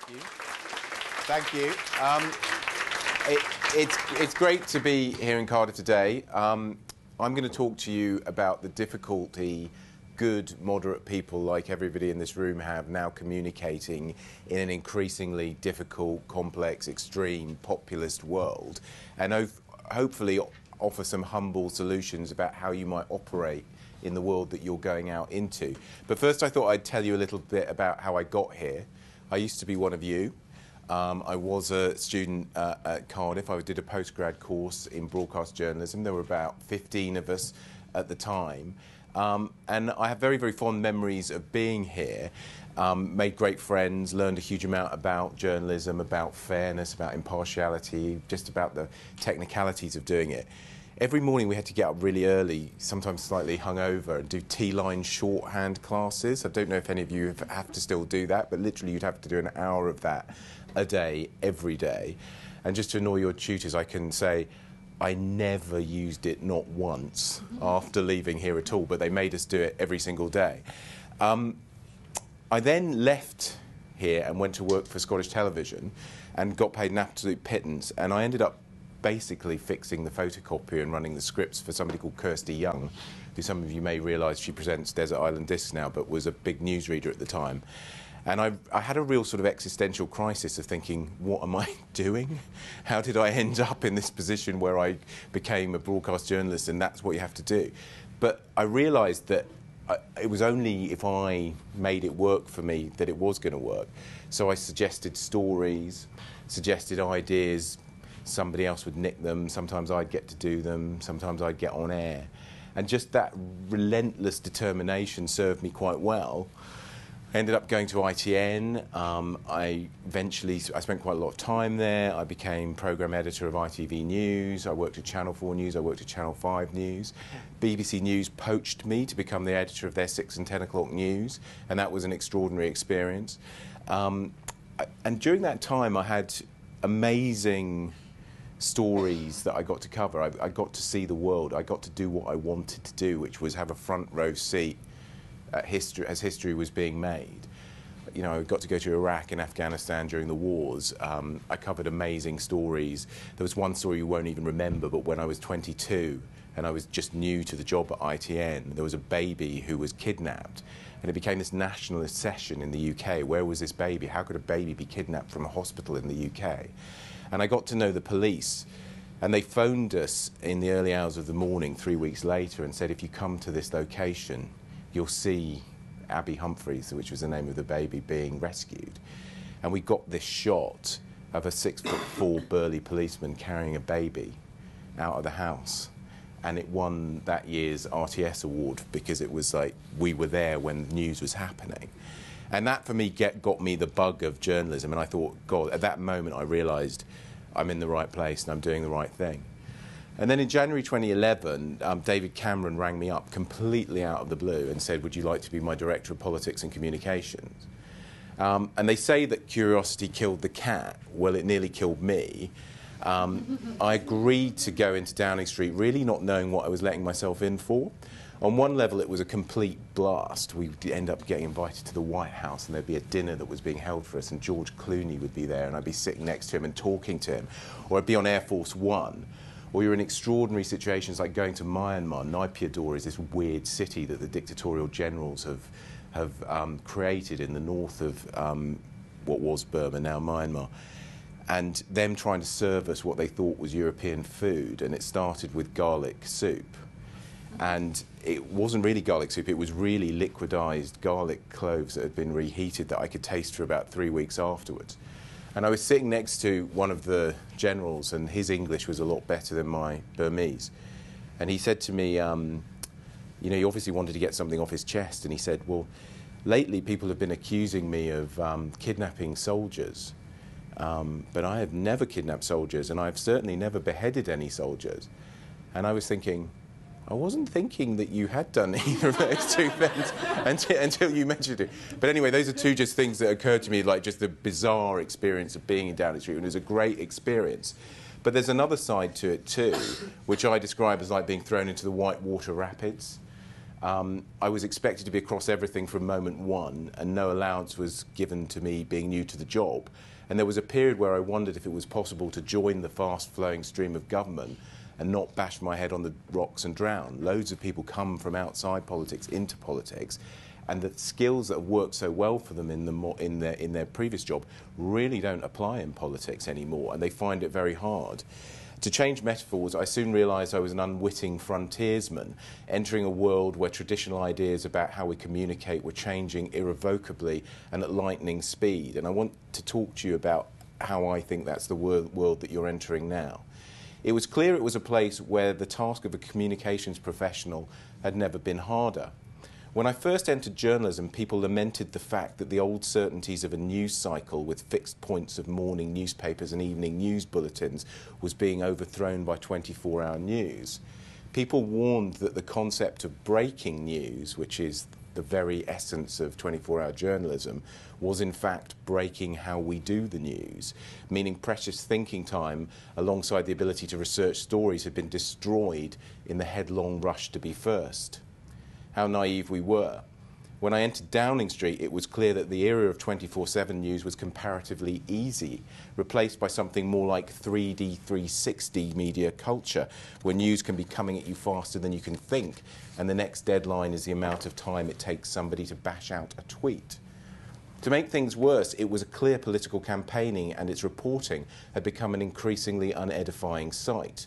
Thank you. Thank you. Um, it, it's, it's great to be here in Cardiff today. Um, I'm going to talk to you about the difficulty good, moderate people like everybody in this room have now communicating in an increasingly difficult, complex, extreme, populist world, and hopefully offer some humble solutions about how you might operate in the world that you're going out into. But first, I thought I'd tell you a little bit about how I got here. I used to be one of you. Um, I was a student uh, at Cardiff. I did a postgrad course in broadcast journalism. There were about 15 of us at the time. Um, and I have very, very fond memories of being here. Um, made great friends, learned a huge amount about journalism, about fairness, about impartiality, just about the technicalities of doing it. Every morning we had to get up really early, sometimes slightly hungover, and do Teeline shorthand classes. I don't know if any of you have to still do that, but literally you'd have to do an hour of that a day, every day. And just to annoy your tutors, I can say, I never used it, not once, after leaving here at all, but they made us do it every single day. Um, I then left here and went to work for Scottish Television and got paid an absolute pittance, and I ended up basically fixing the photocopy and running the scripts for somebody called Kirsty Young, who some of you may realise she presents Desert Island Discs now, but was a big newsreader at the time. And I, I, had a real sort of existential crisis of thinking, what am I doing? How did I end up in this position where I became a broadcast journalist and that's what you have to do? But I realised that I, it was only if I made it work for me that it was going to work. So I suggested stories, suggested ideas. Somebody else would nick them. Sometimes I'd get to do them. Sometimes I'd get on air. And just that relentless determination served me quite well ended up going to ITN. Um, I eventually, I spent quite a lot of time there. I became program editor of ITV News. I worked at Channel 4 News. I worked at Channel 5 News. BBC News poached me to become the editor of their 6 and 10 o'clock news, and that was an extraordinary experience. Um, and during that time, I had amazing stories that I got to cover. I, I got to see the world. I got to do what I wanted to do, which was have a front row seat history, as history was being made. You know, I got to go to Iraq and Afghanistan during the wars. Um, I covered amazing stories. There was one story you won't even remember, but when I was 22 and I was just new to the job at ITN, there was a baby who was kidnapped. And it became this national obsession in the UK. Where was this baby? How could a baby be kidnapped from a hospital in the UK? And I got to know the police. And they phoned us in the early hours of the morning, three weeks later, and said, if you come to this location, you'll see Abbie Humphries, which was the name of the baby, being rescued. And we got this shot of a six foot four burly policeman carrying a baby out of the house. And it won that year's RTS award because it was like we were there when the news was happening. And that for me get, got me the bug of journalism. And I thought, God, at that moment I realised I'm in the right place and I'm doing the right thing. And then in January 2011, um, David Cameron rang me up completely out of the blue and said, Would you like to be my Director of Politics and Communications? Um, and they say that curiosity killed the cat. Well, it nearly killed me. Um, I agreed to go into Downing Street, really not knowing what I was letting myself in for. On one level, it was a complete blast. We'd end up getting invited to the White House, and there'd be a dinner that was being held for us, and George Clooney would be there, and I'd be sitting next to him and talking to him. Or I'd be on Air Force One or you're in extraordinary situations like going to Myanmar. Naypyidaw is this weird city that the dictatorial generals have, have um, created in the north of um, what was Burma, now Myanmar. And them trying to serve us what they thought was European food. And it started with garlic soup. And it wasn't really garlic soup, it was really liquidized garlic cloves that had been reheated that I could taste for about three weeks afterwards. And I was sitting next to one of the generals, and his English was a lot better than my Burmese. And he said to me, um, You know, he obviously wanted to get something off his chest. And he said, Well, lately people have been accusing me of um, kidnapping soldiers. Um, but I have never kidnapped soldiers, and I've certainly never beheaded any soldiers. And I was thinking, I wasn't thinking that you had done either of those two things until, until, you mentioned it. But anyway, those are two just things that occurred to me, like just the bizarre experience of being in Downing Street, and it was a great experience. But there's another side to it too, which I describe as like being thrown into the white water rapids. Um, I was expected to be across everything from moment one, and no allowance was given to me being new to the job. And there was a period where I wondered if it was possible to join the fast flowing stream of government and not bash my head on the rocks and drown. Loads of people come from outside politics into politics, and the skills that have worked so well for them in, the in, their, in their previous job really don't apply in politics anymore, and they find it very hard. To change metaphors, I soon realised I was an unwitting frontiersman, entering a world where traditional ideas about how we communicate were changing irrevocably and at lightning speed. And I want to talk to you about how I think that's the wor world that you're entering now. It was clear it was a place where the task of a communications professional had never been harder. When I first entered journalism, people lamented the fact that the old certainties of a news cycle with fixed points of morning newspapers and evening news bulletins was being overthrown by 24 hour news. People warned that the concept of breaking news, which is the very essence of 24 hour journalism, was in fact breaking how we do the news, meaning precious thinking time alongside the ability to research stories had been destroyed in the headlong rush to be first how naive we were. When I entered Downing Street, it was clear that the era of 24 7 news was comparatively easy, replaced by something more like 3D 360 media culture, where news can be coming at you faster than you can think, and the next deadline is the amount of time it takes somebody to bash out a tweet. To make things worse, it was a clear political campaigning, and its reporting had become an increasingly unedifying sight.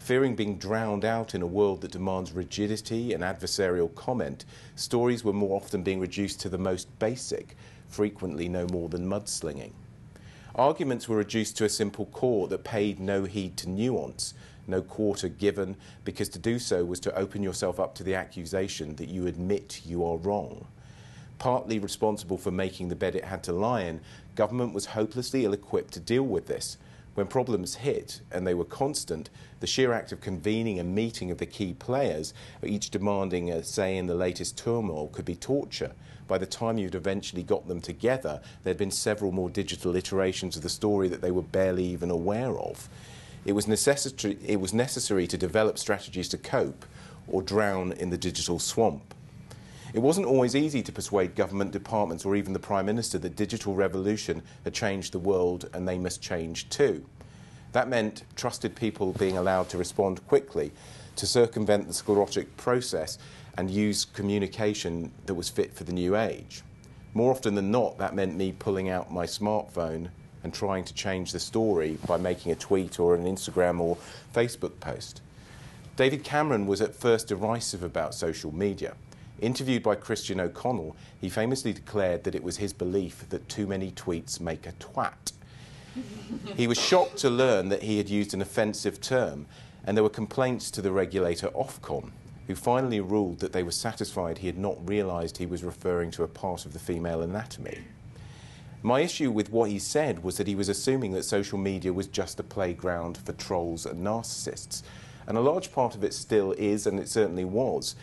Fearing being drowned out in a world that demands rigidity and adversarial comment, stories were more often being reduced to the most basic, frequently no more than mudslinging. Arguments were reduced to a simple core that paid no heed to nuance, no quarter given, because to do so was to open yourself up to the accusation that you admit you are wrong. Partly responsible for making the bed it had to lie in, government was hopelessly ill equipped to deal with this when problems hit, and they were constant, the sheer act of convening a meeting of the key players, each demanding a say in the latest turmoil, could be torture. By the time you'd eventually got them together, there'd been several more digital iterations of the story that they were barely even aware of. It was, necessary, it was necessary to develop strategies to cope or drown in the digital swamp. It wasn't always easy to persuade government departments or even the Prime Minister that digital revolution had changed the world and they must change too. That meant trusted people being allowed to respond quickly, to circumvent the sclerotic process and use communication that was fit for the new age. More often than not, that meant me pulling out my smartphone and trying to change the story by making a tweet or an Instagram or Facebook post. David Cameron was at first derisive about social media. Interviewed by Christian O'Connell, he famously declared that it was his belief that too many tweets make a twat. he was shocked to learn that he had used an offensive term, and there were complaints to the regulator Ofcom, who finally ruled that they were satisfied he had not realised he was referring to a part of the female anatomy. My issue with what he said was that he was assuming that social media was just a playground for trolls and narcissists. And a large part of it still is, and it certainly was.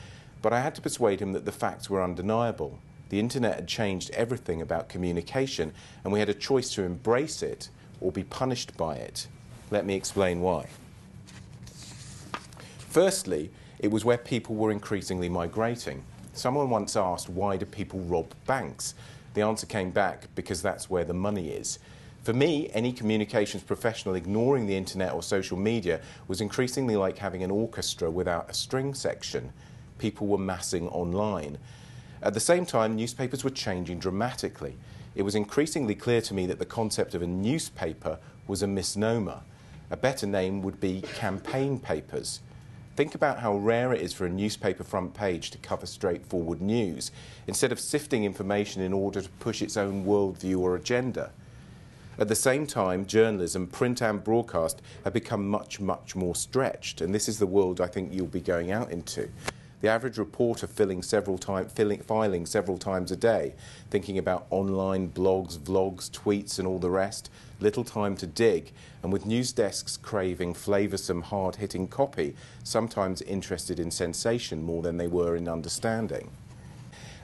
But I had to persuade him that the facts were undeniable. The internet had changed everything about communication, and we had a choice to embrace it or be punished by it. Let me explain why. Firstly, it was where people were increasingly migrating. Someone once asked, why do people rob banks? The answer came back, because that's where the money is. For me, any communications professional ignoring the internet or social media was increasingly like having an orchestra without a string section people were massing online. At the same time, newspapers were changing dramatically. It was increasingly clear to me that the concept of a newspaper was a misnomer. A better name would be campaign papers. Think about how rare it is for a newspaper front page to cover straightforward news, instead of sifting information in order to push its own worldview or agenda. At the same time, journalism, print and broadcast, have become much, much more stretched, and this is the world I think you'll be going out into. The average reporter filling several time, filling, filing several times a day, thinking about online blogs, vlogs, tweets, and all the rest. Little time to dig, and with news desks craving flavoursome, hard hitting copy, sometimes interested in sensation more than they were in understanding.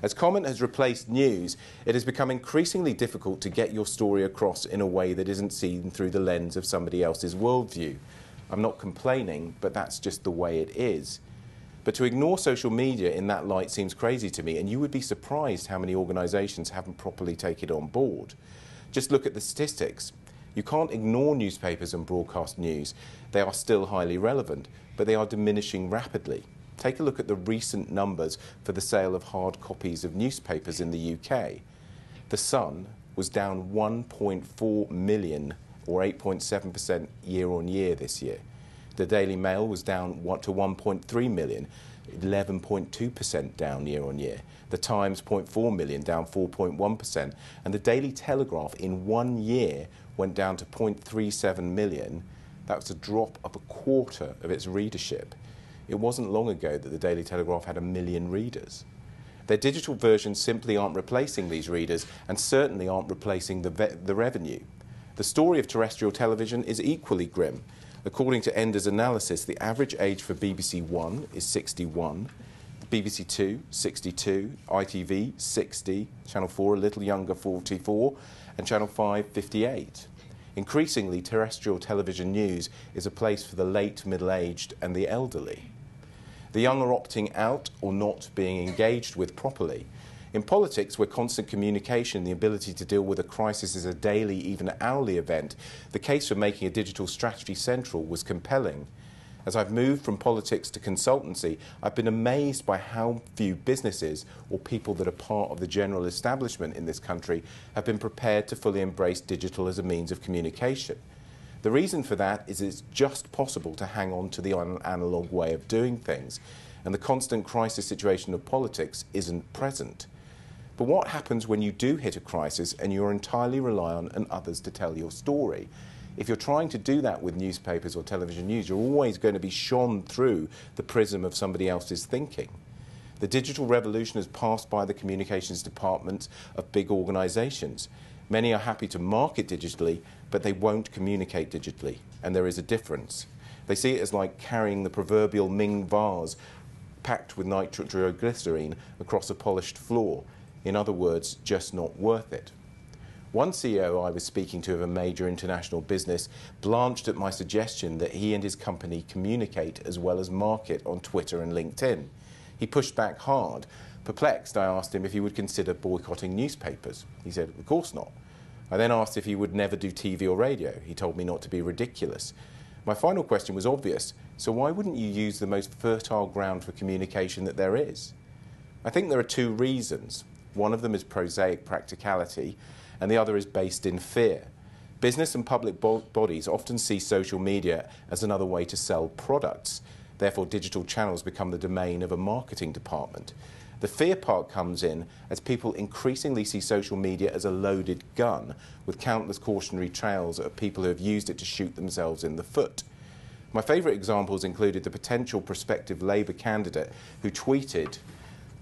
As comment has replaced news, it has become increasingly difficult to get your story across in a way that isn't seen through the lens of somebody else's worldview. I'm not complaining, but that's just the way it is. But to ignore social media in that light seems crazy to me, and you would be surprised how many organisations haven't properly taken it on board. Just look at the statistics. You can't ignore newspapers and broadcast news. They are still highly relevant, but they are diminishing rapidly. Take a look at the recent numbers for the sale of hard copies of newspapers in the UK. The Sun was down 1.4 million or 8.7% year on year this year. The Daily Mail was down to 1.3 million, 11.2% down year on year. The Times 0.4 million, down 4.1%. And the Daily Telegraph in one year went down to 0.37 million. That was a drop of a quarter of its readership. It wasn't long ago that the Daily Telegraph had a million readers. Their digital versions simply aren't replacing these readers and certainly aren't replacing the, the revenue. The story of terrestrial television is equally grim. According to Enders analysis, the average age for BBC One is 61, BBC Two 62, ITV 60, Channel 4 a little younger 44, and Channel 5 58. Increasingly, terrestrial television news is a place for the late middle-aged and the elderly. The young are opting out or not being engaged with properly. In politics, where constant communication, and the ability to deal with a crisis is a daily, even hourly event, the case for making a digital strategy central was compelling. As I've moved from politics to consultancy, I've been amazed by how few businesses or people that are part of the general establishment in this country have been prepared to fully embrace digital as a means of communication. The reason for that is it's just possible to hang on to the analog way of doing things, and the constant crisis situation of politics isn't present. But what happens when you do hit a crisis and you're entirely reliant on others to tell your story? If you're trying to do that with newspapers or television news, you're always going to be shone through the prism of somebody else's thinking. The digital revolution has passed by the communications departments of big organizations. Many are happy to market digitally, but they won't communicate digitally, and there is a difference. They see it as like carrying the proverbial Ming vase packed with nitroglycerine across a polished floor. In other words, just not worth it. One CEO I was speaking to of a major international business blanched at my suggestion that he and his company communicate as well as market on Twitter and LinkedIn. He pushed back hard. Perplexed, I asked him if he would consider boycotting newspapers. He said, Of course not. I then asked if he would never do TV or radio. He told me not to be ridiculous. My final question was obvious so why wouldn't you use the most fertile ground for communication that there is? I think there are two reasons. One of them is prosaic practicality, and the other is based in fear. Business and public bo bodies often see social media as another way to sell products. Therefore, digital channels become the domain of a marketing department. The fear part comes in as people increasingly see social media as a loaded gun, with countless cautionary trails of people who have used it to shoot themselves in the foot. My favourite examples included the potential prospective Labour candidate who tweeted,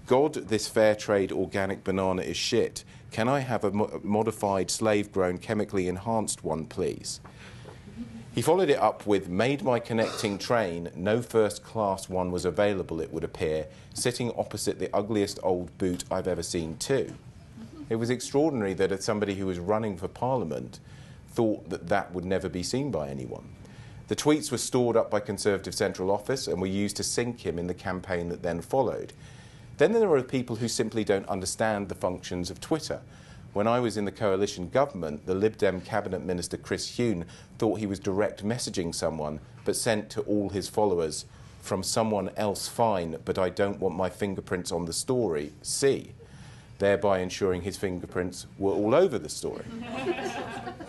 God, this fair trade organic banana is shit. Can I have a mo modified, slave grown, chemically enhanced one, please? He followed it up with Made my connecting train, no first class one was available, it would appear, sitting opposite the ugliest old boot I've ever seen, too. It was extraordinary that somebody who was running for Parliament thought that that would never be seen by anyone. The tweets were stored up by Conservative Central Office and were used to sink him in the campaign that then followed. Then there are people who simply don't understand the functions of Twitter. When I was in the coalition government, the Lib Dem cabinet minister Chris Huhne thought he was direct messaging someone, but sent to all his followers, from someone else fine, but I don't want my fingerprints on the story, see, thereby ensuring his fingerprints were all over the story.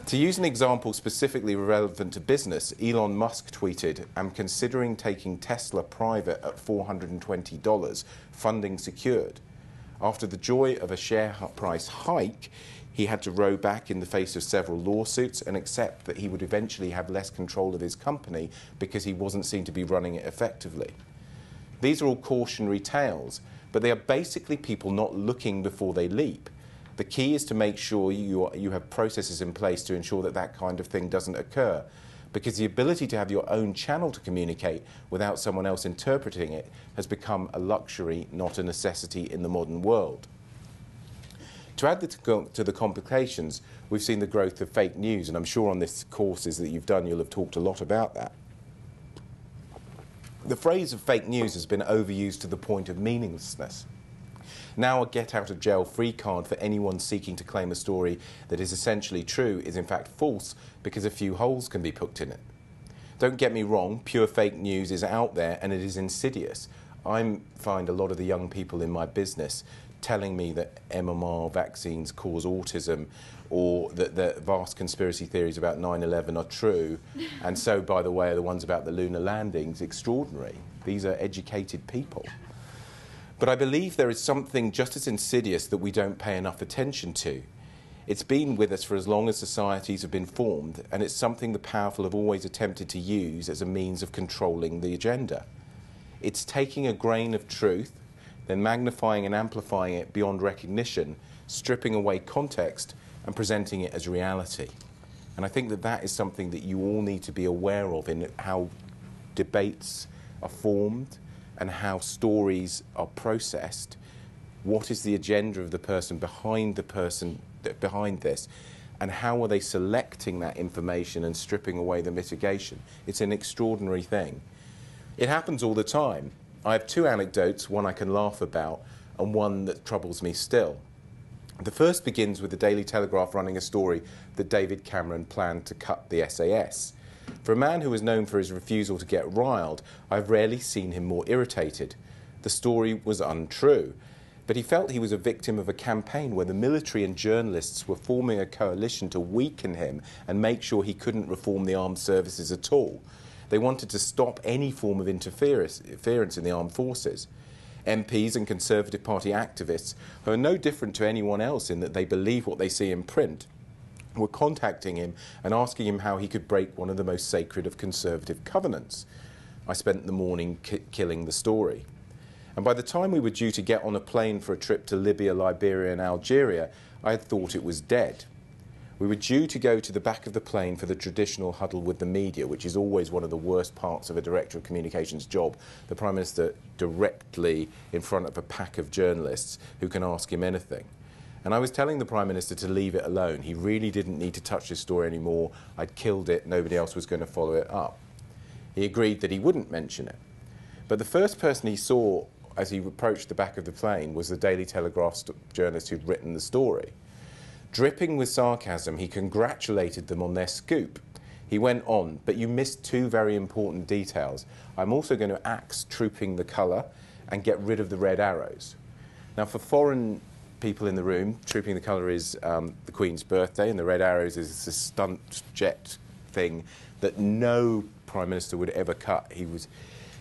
To use an example specifically relevant to business, Elon Musk tweeted, I'm considering taking Tesla private at $420, funding secured. After the joy of a share price hike, he had to row back in the face of several lawsuits and accept that he would eventually have less control of his company because he wasn't seen to be running it effectively. These are all cautionary tales, but they are basically people not looking before they leap. The key is to make sure you, you have processes in place to ensure that that kind of thing doesn't occur. Because the ability to have your own channel to communicate without someone else interpreting it has become a luxury, not a necessity in the modern world. To add to the complications, we've seen the growth of fake news, and I'm sure on this courses that you've done, you'll have talked a lot about that. The phrase of fake news has been overused to the point of meaninglessness. Now, a get out of jail free card for anyone seeking to claim a story that is essentially true is in fact false because a few holes can be poked in it. Don't get me wrong, pure fake news is out there and it is insidious. I find a lot of the young people in my business telling me that MMR vaccines cause autism or that the vast conspiracy theories about 9 11 are true. and so, by the way, are the ones about the lunar landings extraordinary. These are educated people. But I believe there is something just as insidious that we don't pay enough attention to. It's been with us for as long as societies have been formed, and it's something the powerful have always attempted to use as a means of controlling the agenda. It's taking a grain of truth, then magnifying and amplifying it beyond recognition, stripping away context, and presenting it as reality. And I think that that is something that you all need to be aware of in how debates are formed and how stories are processed. What is the agenda of the person behind the person behind this? And how are they selecting that information and stripping away the mitigation? It's an extraordinary thing. It happens all the time. I have two anecdotes, one I can laugh about and one that troubles me still. The first begins with the Daily Telegraph running a story that David Cameron planned to cut the SAS. For a man who was known for his refusal to get riled, I've rarely seen him more irritated. The story was untrue, but he felt he was a victim of a campaign where the military and journalists were forming a coalition to weaken him and make sure he couldn't reform the armed services at all. They wanted to stop any form of interference in the armed forces. MPs and Conservative Party activists, who are no different to anyone else in that they believe what they see in print, were contacting him and asking him how he could break one of the most sacred of Conservative covenants. I spent the morning ki killing the story. And by the time we were due to get on a plane for a trip to Libya, Liberia, and Algeria, I had thought it was dead. We were due to go to the back of the plane for the traditional huddle with the media, which is always one of the worst parts of a director of communications job. The Prime Minister directly in front of a pack of journalists who can ask him anything. And I was telling the Prime Minister to leave it alone. He really didn't need to touch this story anymore. I'd killed it, nobody else was going to follow it up. He agreed that he wouldn't mention it. But the first person he saw as he approached the back of the plane was the Daily Telegraph journalist who'd written the story. Dripping with sarcasm, he congratulated them on their scoop. He went on, but you missed two very important details. I'm also going to axe trooping the colour and get rid of the red arrows. Now, for foreign people in the room, trooping the colour is um, the Queen's birthday, and the red arrows is a stunt jet thing that no Prime Minister would ever cut. He was,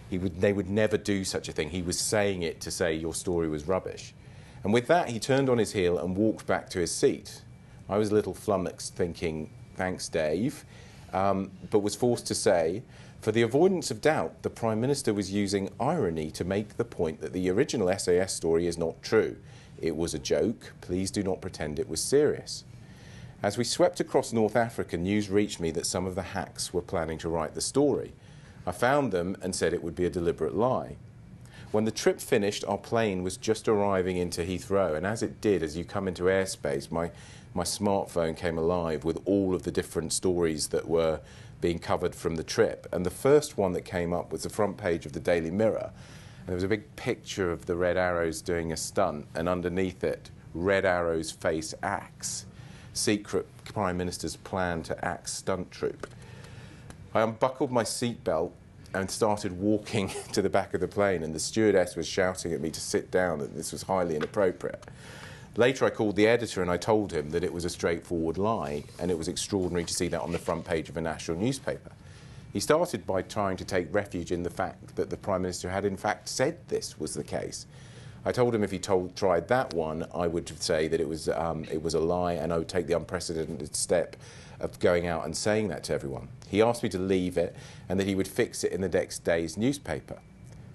he would, they would never do such a thing. He was saying it to say your story was rubbish. And with that, he turned on his heel and walked back to his seat. I was a little flummoxed, thinking, thanks, Dave, um, but was forced to say, for the avoidance of doubt, the Prime Minister was using irony to make the point that the original SAS story is not true. It was a joke. Please do not pretend it was serious. As we swept across North Africa, news reached me that some of the hacks were planning to write the story. I found them and said it would be a deliberate lie. When the trip finished, our plane was just arriving into Heathrow, and as it did, as you come into airspace, my, my smartphone came alive with all of the different stories that were being covered from the trip. And the first one that came up was the front page of the Daily Mirror. And there was a big picture of the Red Arrows doing a stunt, and underneath it, Red Arrows face axe. Secret Prime Minister's plan to axe stunt troop. I unbuckled my seatbelt and started walking to the back of the plane, and the stewardess was shouting at me to sit down, that this was highly inappropriate. Later, I called the editor and I told him that it was a straightforward lie, and it was extraordinary to see that on the front page of a national newspaper. He started by trying to take refuge in the fact that the Prime Minister had, in fact, said this was the case. I told him if he told, tried that one, I would say that it was, um, it was a lie and I would take the unprecedented step of going out and saying that to everyone. He asked me to leave it and that he would fix it in the next day's newspaper.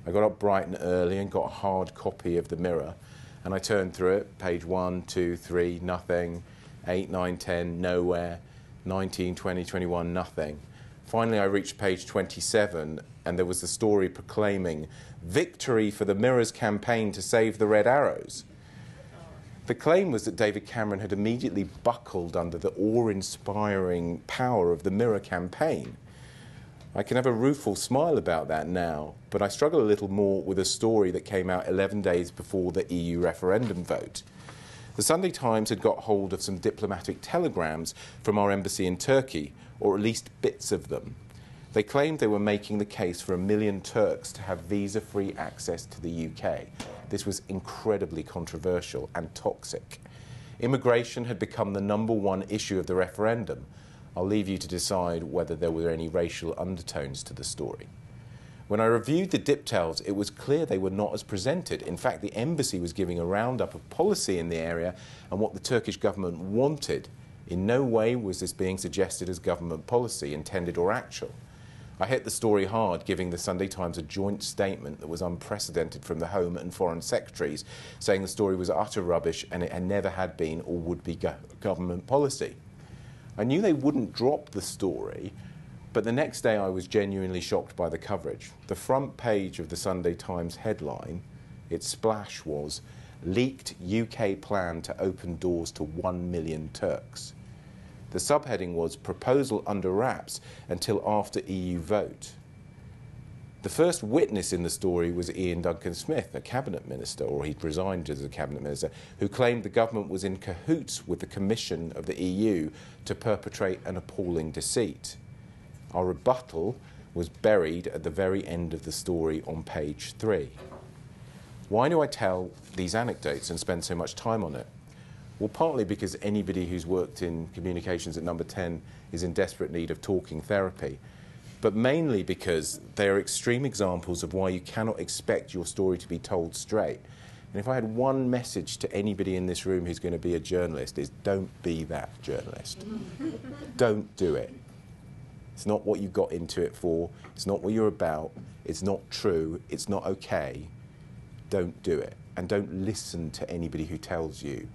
I got up bright and early and got a hard copy of the Mirror and I turned through it, page one, two, three, nothing, eight, nine, ten, nowhere, 19, 20, 21, nothing. Finally, I reached page 27 and there was the story proclaiming victory for the Mirror's campaign to save the Red Arrows. The claim was that David Cameron had immediately buckled under the awe inspiring power of the Mirror campaign. I can have a rueful smile about that now, but I struggle a little more with a story that came out 11 days before the EU referendum vote. The Sunday Times had got hold of some diplomatic telegrams from our embassy in Turkey, or at least bits of them. They claimed they were making the case for a million Turks to have visa free access to the UK. This was incredibly controversial and toxic. Immigration had become the number one issue of the referendum. I'll leave you to decide whether there were any racial undertones to the story. When I reviewed the diptels, it was clear they were not as presented. In fact, the embassy was giving a roundup of policy in the area and what the Turkish government wanted. In no way was this being suggested as government policy, intended or actual. I hit the story hard, giving the Sunday Times a joint statement that was unprecedented from the Home and Foreign Secretaries, saying the story was utter rubbish and it had never had been or would be go government policy. I knew they wouldn't drop the story but the next day, I was genuinely shocked by the coverage. The front page of the Sunday Times headline, its splash was Leaked UK Plan to Open Doors to 1 Million Turks. The subheading was Proposal Under Wraps Until After EU Vote. The first witness in the story was Iain Duncan Smith, a cabinet minister, or he'd resigned as a cabinet minister, who claimed the government was in cahoots with the Commission of the EU to perpetrate an appalling deceit. Our rebuttal was buried at the very end of the story on page three. Why do I tell these anecdotes and spend so much time on it? Well, partly because anybody who's worked in communications at number 10 is in desperate need of talking therapy, but mainly because they are extreme examples of why you cannot expect your story to be told straight. And if I had one message to anybody in this room who's going to be a journalist is don't be that journalist. don't do it. It's not what you got into it for. It's not what you're about. It's not true. It's not okay. Don't do it. And don't listen to anybody who tells you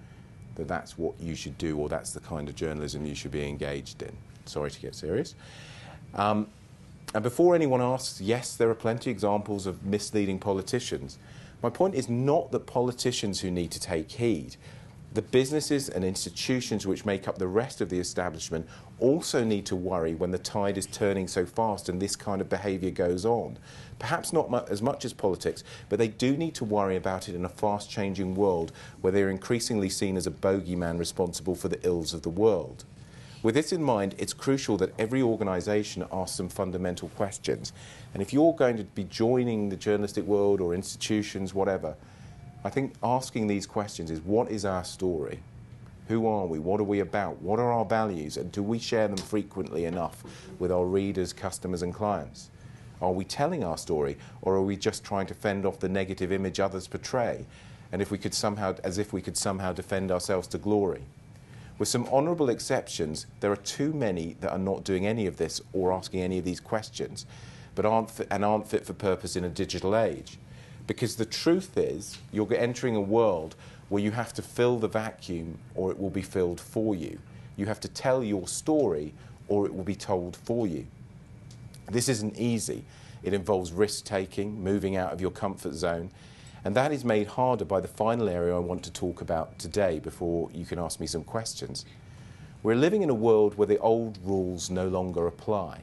that that's what you should do or that's the kind of journalism you should be engaged in. Sorry to get serious. Um, and before anyone asks, yes, there are plenty of examples of misleading politicians. My point is not that politicians who need to take heed, the businesses and institutions which make up the rest of the establishment also need to worry when the tide is turning so fast and this kind of behaviour goes on. Perhaps not mu as much as politics, but they do need to worry about it in a fast changing world where they're increasingly seen as a bogeyman responsible for the ills of the world. With this in mind, it's crucial that every organisation asks some fundamental questions. And if you're going to be joining the journalistic world or institutions, whatever, I think asking these questions is what is our story? Who are we? What are we about? What are our values? And do we share them frequently enough with our readers, customers, and clients? Are we telling our story, or are we just trying to fend off the negative image others portray? And if we could somehow, as if we could somehow defend ourselves to glory. With some honourable exceptions, there are too many that are not doing any of this or asking any of these questions, but aren't and aren't fit for purpose in a digital age. Because the truth is, you're entering a world where you have to fill the vacuum or it will be filled for you. You have to tell your story or it will be told for you. This isn't easy. It involves risk taking, moving out of your comfort zone, and that is made harder by the final area I want to talk about today before you can ask me some questions. We're living in a world where the old rules no longer apply,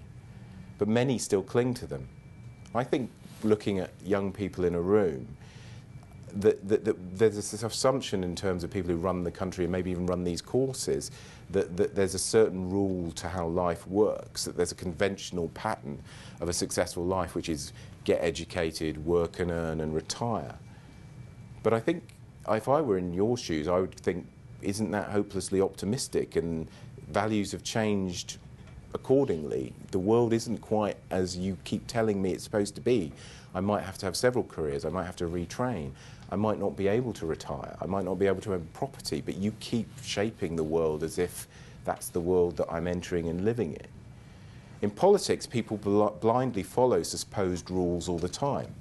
but many still cling to them. I think looking at young people in a room, that, that, that, there's this assumption in terms of people who run the country and maybe even run these courses that, that there's a certain rule to how life works, that there's a conventional pattern of a successful life, which is get educated, work and earn, and retire. But I think if I were in your shoes, I would think, isn't that hopelessly optimistic? And values have changed accordingly. The world isn't quite as you keep telling me it's supposed to be. I might have to have several careers. I might have to retrain. I might not be able to retire. I might not be able to own property, but you keep shaping the world as if that's the world that I'm entering and living in. In politics, people bl blindly follow supposed rules all the time.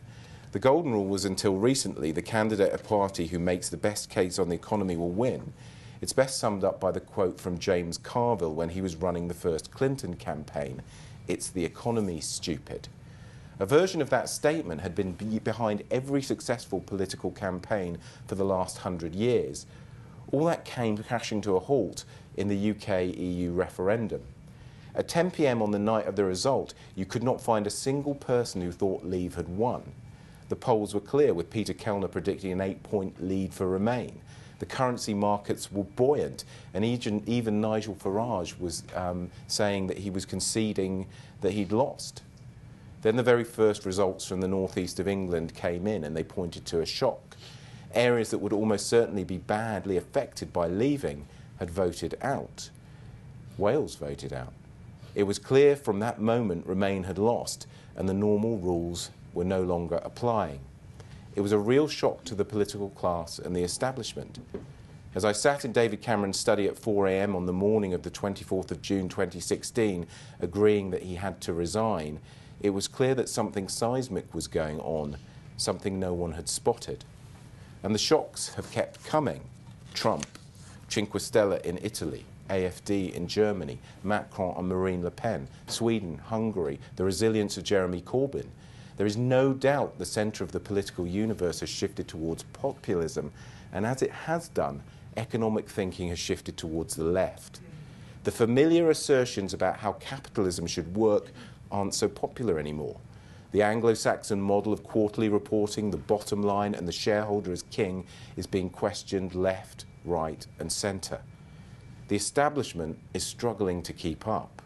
The golden rule was until recently the candidate of party who makes the best case on the economy will win. It's best summed up by the quote from James Carville when he was running the first Clinton campaign It's the economy, stupid. A version of that statement had been behind every successful political campaign for the last hundred years. All that came crashing to a halt in the UK EU referendum. At 10 pm on the night of the result, you could not find a single person who thought Leave had won. The polls were clear, with Peter Kellner predicting an eight point lead for Remain. The currency markets were buoyant, and even, even Nigel Farage was um, saying that he was conceding that he'd lost. Then the very first results from the northeast of England came in, and they pointed to a shock. Areas that would almost certainly be badly affected by leaving had voted out. Wales voted out. It was clear from that moment Remain had lost, and the normal rules were no longer applying. It was a real shock to the political class and the establishment. As I sat in David Cameron's study at 4 a.m. on the morning of the 24th of June 2016, agreeing that he had to resign, it was clear that something seismic was going on, something no one had spotted. And the shocks have kept coming. Trump, Cinque Stelle in Italy, AFD in Germany, Macron and Marine Le Pen, Sweden, Hungary, the resilience of Jeremy Corbyn, there is no doubt the centre of the political universe has shifted towards populism, and as it has done, economic thinking has shifted towards the left. The familiar assertions about how capitalism should work aren't so popular anymore. The Anglo Saxon model of quarterly reporting, the bottom line, and the shareholder as king is being questioned left, right, and centre. The establishment is struggling to keep up.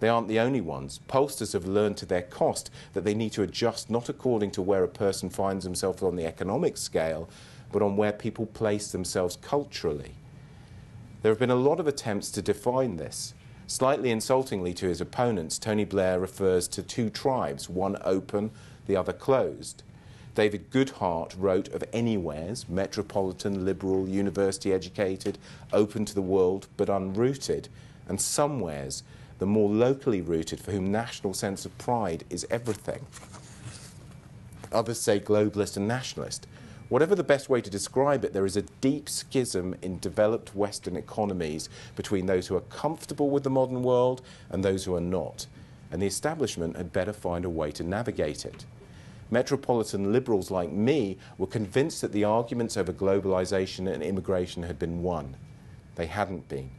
They aren't the only ones. Pollsters have learned to their cost that they need to adjust not according to where a person finds himself on the economic scale, but on where people place themselves culturally. There have been a lot of attempts to define this. Slightly insultingly to his opponents, Tony Blair refers to two tribes, one open, the other closed. David Goodhart wrote of anywheres, metropolitan, liberal, university educated, open to the world, but unrooted, and somewheres, the more locally rooted, for whom national sense of pride is everything. Others say globalist and nationalist. Whatever the best way to describe it, there is a deep schism in developed Western economies between those who are comfortable with the modern world and those who are not. And the establishment had better find a way to navigate it. Metropolitan liberals like me were convinced that the arguments over globalization and immigration had been won. They hadn't been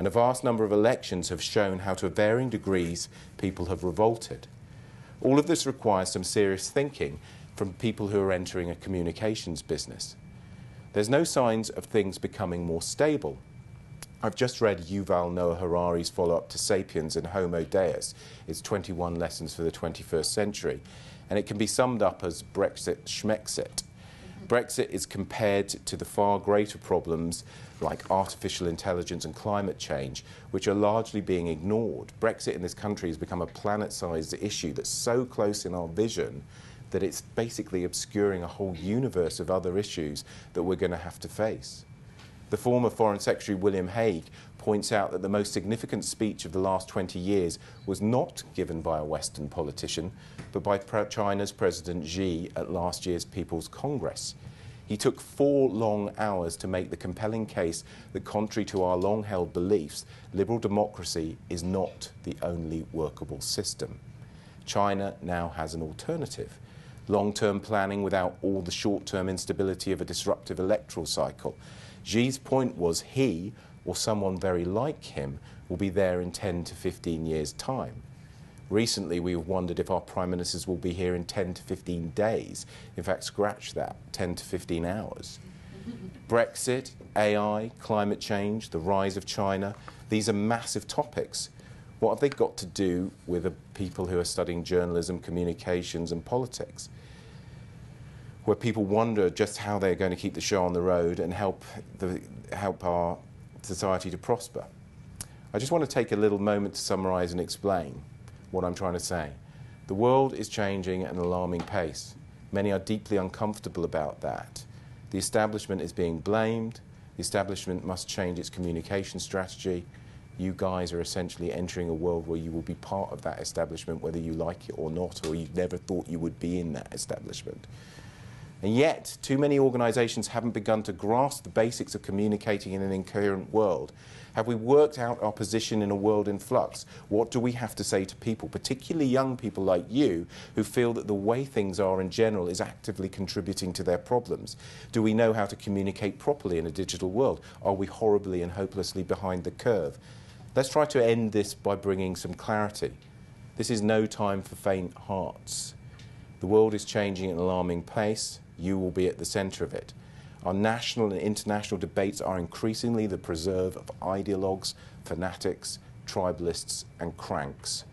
and a vast number of elections have shown how to varying degrees people have revolted. All of this requires some serious thinking from people who are entering a communications business. There's no signs of things becoming more stable. I've just read Yuval Noah Harari's follow up to Sapiens and Homo Deus. It's 21 lessons for the 21st century. And it can be summed up as Brexit schmexit. Brexit is compared to the far greater problems like artificial intelligence and climate change, which are largely being ignored. Brexit in this country has become a planet sized issue that's so close in our vision that it's basically obscuring a whole universe of other issues that we're going to have to face. The former Foreign Secretary William Hague points out that the most significant speech of the last 20 years was not given by a Western politician, but by China's President Xi at last year's People's Congress. He took four long hours to make the compelling case that, contrary to our long held beliefs, liberal democracy is not the only workable system. China now has an alternative long term planning without all the short term instability of a disruptive electoral cycle. Xi's point was he, or someone very like him, will be there in 10 to 15 years' time. Recently, we've wondered if our prime ministers will be here in 10 to 15 days. In fact, scratch that 10 to 15 hours. Brexit, AI, climate change, the rise of China, these are massive topics. What have they got to do with the people who are studying journalism, communications, and politics? Where people wonder just how they're going to keep the show on the road and help, the, help our society to prosper. I just want to take a little moment to summarize and explain what I'm trying to say. The world is changing at an alarming pace. Many are deeply uncomfortable about that. The establishment is being blamed. The establishment must change its communication strategy. You guys are essentially entering a world where you will be part of that establishment, whether you like it or not, or you never thought you would be in that establishment. And yet, too many organizations haven't begun to grasp the basics of communicating in an incoherent world. Have we worked out our position in a world in flux? What do we have to say to people, particularly young people like you, who feel that the way things are in general is actively contributing to their problems? Do we know how to communicate properly in a digital world? Are we horribly and hopelessly behind the curve? Let's try to end this by bringing some clarity. This is no time for faint hearts. The world is changing at an alarming pace. You will be at the centre of it. Our national and international debates are increasingly the preserve of ideologues, fanatics, tribalists, and cranks.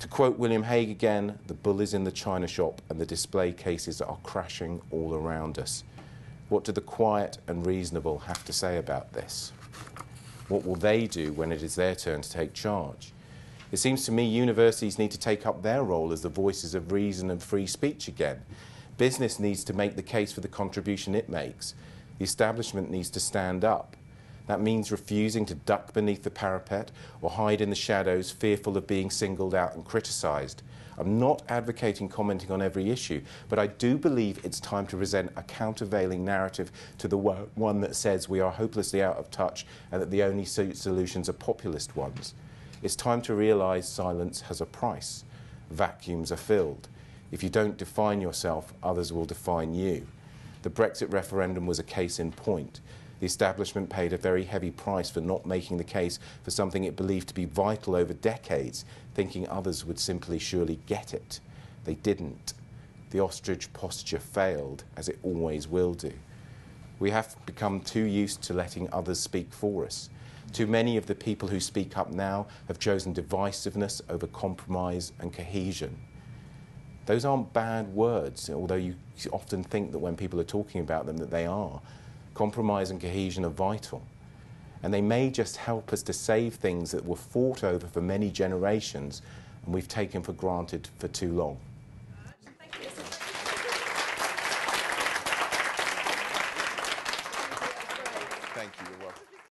To quote William Hague again, the bull is in the china shop and the display cases are crashing all around us. What do the quiet and reasonable have to say about this? What will they do when it is their turn to take charge? It seems to me universities need to take up their role as the voices of reason and free speech again. Business needs to make the case for the contribution it makes. The establishment needs to stand up. That means refusing to duck beneath the parapet or hide in the shadows, fearful of being singled out and criticised. I'm not advocating commenting on every issue, but I do believe it's time to present a countervailing narrative to the one that says we are hopelessly out of touch and that the only solutions are populist ones. It's time to realise silence has a price. Vacuums are filled. If you don't define yourself, others will define you. The Brexit referendum was a case in point. The establishment paid a very heavy price for not making the case for something it believed to be vital over decades, thinking others would simply surely get it. They didn't. The ostrich posture failed, as it always will do. We have become too used to letting others speak for us. Too many of the people who speak up now have chosen divisiveness over compromise and cohesion. Those aren't bad words, although you often think that when people are talking about them that they are. Compromise and cohesion are vital. And they may just help us to save things that were fought over for many generations and we've taken for granted for too long.